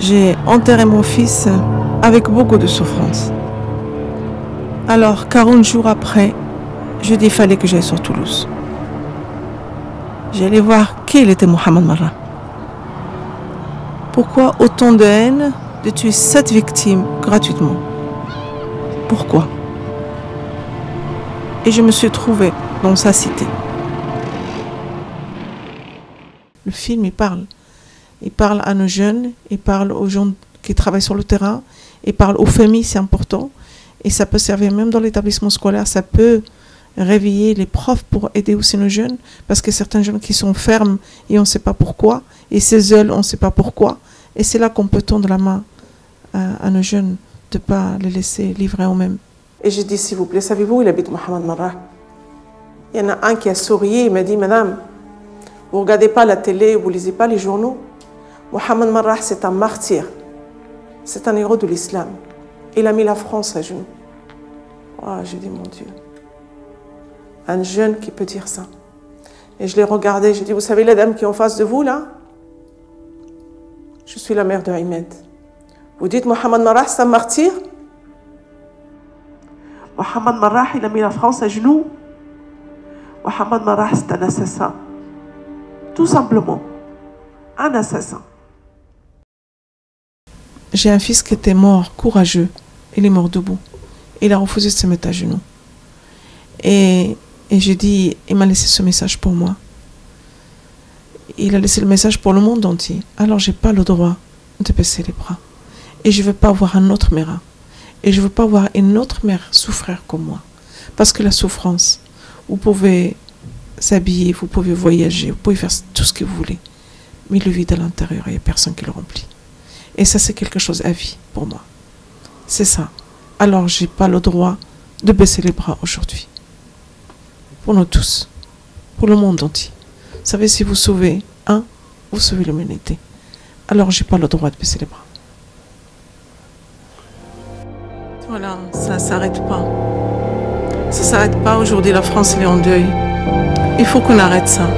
J'ai enterré mon fils avec beaucoup de souffrance. Alors, 40 jours après, je dis fallait que j'aille sur Toulouse. J'allais voir qui était Mohamed Marra. Pourquoi autant de haine de tuer sept victimes gratuitement? Pourquoi? Et je me suis trouvée dans sa cité. Le film, il parle. Il parle à nos jeunes, il parle aux gens qui travaillent sur le terrain, il parle aux familles, c'est important. Et ça peut servir même dans l'établissement scolaire, ça peut réveiller les profs pour aider aussi nos jeunes, parce que certains jeunes qui sont fermes et on ne sait pas pourquoi, et seuls, on ne sait pas pourquoi. Et c'est là qu'on peut tendre la main à, nos jeunes, de ne pas les laisser livrer eux-mêmes. Et j'ai dit, s'il vous plaît, savez-vous où il habite Mohamed Marra Il y en a un qui a souri, il m'a dit, Madame, vous ne regardez pas la télé, vous ne lisez pas les journaux. Mohamed Marrah, c'est un martyr. C'est un héros de l'islam. Il a mis la France à genoux. Oh, j'ai dit, mon Dieu. Un jeune qui peut dire ça. Et je l'ai regardé, j'ai dit, vous savez la dame qui est en face de vous, là? Je suis la mère de Ahmed. Vous dites, Mohamed Marrah, c'est un martyr? Mohamed Marrah, il a mis la France à genoux. Mohamed Marrah, c'est un assassin. Tout simplement. Un assassin. J'ai un fils qui était mort, courageux. Il est mort debout. Il a refusé de se mettre à genoux. Et, j'ai dit, il m'a laissé ce message pour moi. Il a laissé le message pour le monde entier. Alors j'ai pas le droit de baisser les bras. Et je veux pas voir un autre mère. Et je veux pas voir une autre mère souffrir comme moi. Parce que la souffrance, vous pouvez s'habiller, vous pouvez voyager, vous pouvez faire tout ce que vous voulez. Mais le vide à l'intérieur, il n'y a personne qui le remplit. Et ça, c'est quelque chose à vie pour moi. C'est ça. Alors, j'ai pas le droit de baisser les bras aujourd'hui. Pour nous tous. Pour le monde entier. Vous savez, si vous sauvez un, vous sauvez l'humanité. Alors, j'ai pas le droit de baisser les bras. Voilà, ça s'arrête pas. Ça s'arrête pas aujourd'hui. La France, est en deuil. Il faut qu'on arrête ça.